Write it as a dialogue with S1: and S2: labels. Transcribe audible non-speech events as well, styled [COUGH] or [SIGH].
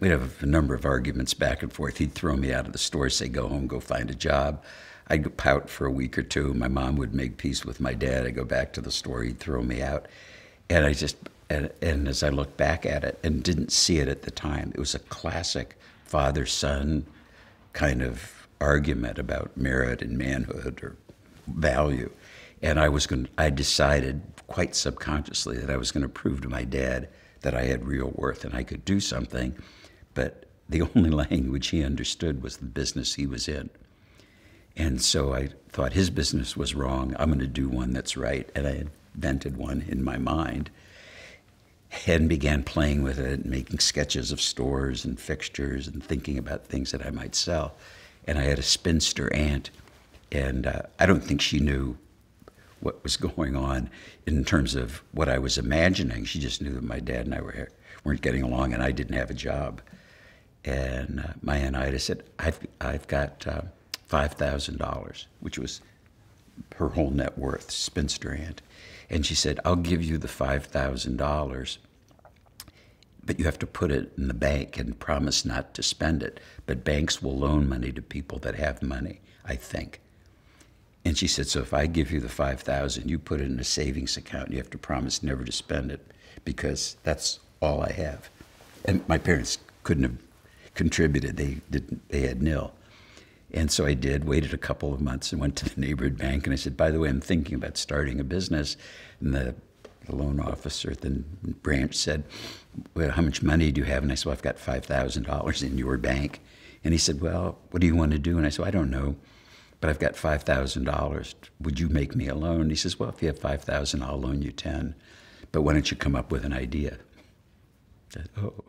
S1: We'd have a number of arguments back and forth. He'd throw me out of the store, say, go home, go find a job. I'd pout for a week or two. My mom would make peace with my dad. I'd go back to the store. He'd throw me out. And I just, and, and as I look back at it and didn't see it at the time, it was a classic father son kind of argument about merit and manhood or value. And I was going I decided quite subconsciously that I was going to prove to my dad that I had real worth and I could do something. But the [LAUGHS] only language he understood was the business he was in. And so I thought his business was wrong. I'm going to do one that's right. And I invented one in my mind and began playing with it, and making sketches of stores and fixtures and thinking about things that I might sell. And I had a spinster aunt, and uh, I don't think she knew what was going on in terms of what I was imagining. She just knew that my dad and I were, weren't getting along, and I didn't have a job. And uh, my aunt Ida said, "I've I've got uh, five thousand dollars, which was her whole net worth, spinster aunt." And she said, "I'll give you the five thousand dollars." but you have to put it in the bank and promise not to spend it. But banks will loan money to people that have money, I think. And she said, so if I give you the 5000 you put it in a savings account. You have to promise never to spend it because that's all I have. And my parents couldn't have contributed. They didn't, they had nil. And so I did, waited a couple of months and went to the neighborhood bank and I said, by the way, I'm thinking about starting a business. And the, the loan officer at the branch said, well, how much money do you have? And I said, well, I've got $5,000 in your bank. And he said, well, what do you want to do? And I said, I don't know but I've got $5,000. Would you make me a loan? He says, well, if you have 5,000, I'll loan you 10. But why don't you come up with an idea? Said, oh.